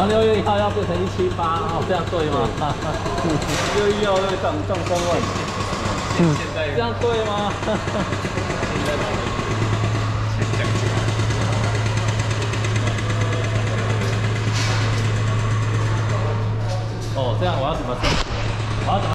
然后六月一号要变成一七八，哦，这样对吗？六月一号会涨涨三万。现在这样对吗？哦，这样我要怎么升？我要怎么？